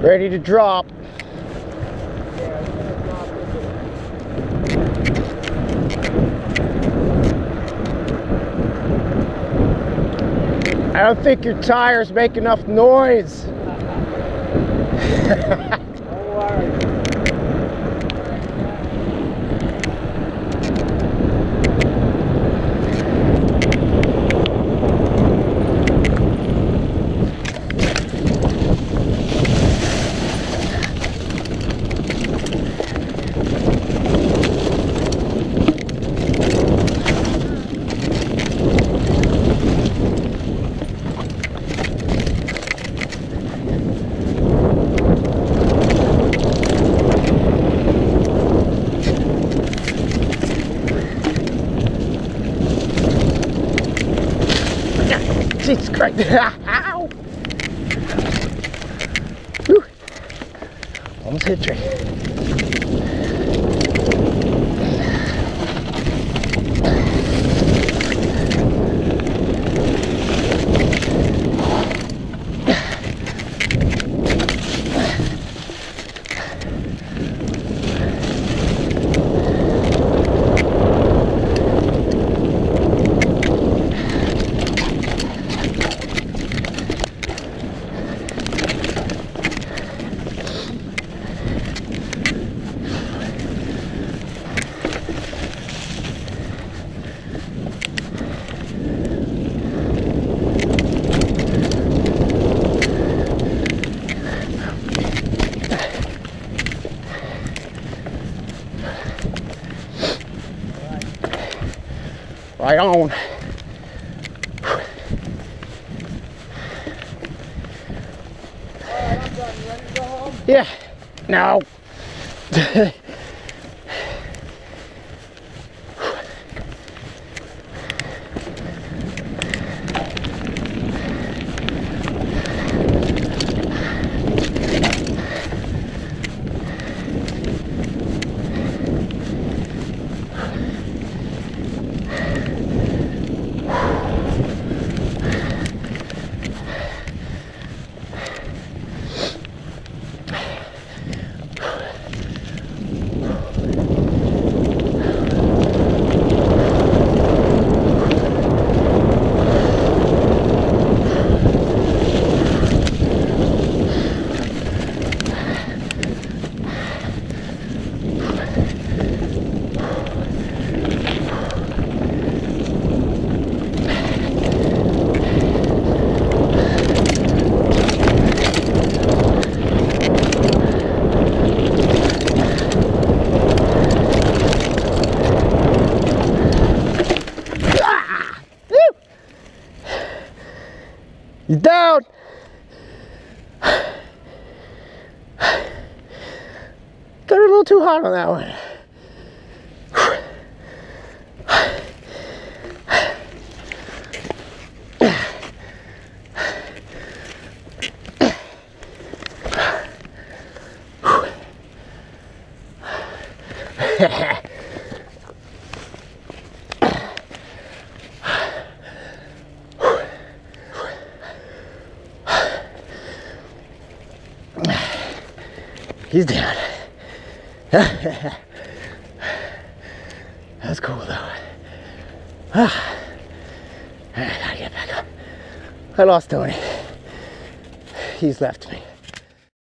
Ready to drop. I don't think your tires make enough noise. Jesus Christ. Ow. Whew. Almost hit a tree. Right on. Yeah. No. He's down. Got a little too hot on that one. He's down. That's cool though. Ah. I gotta get back up. I lost Tony. He's left me.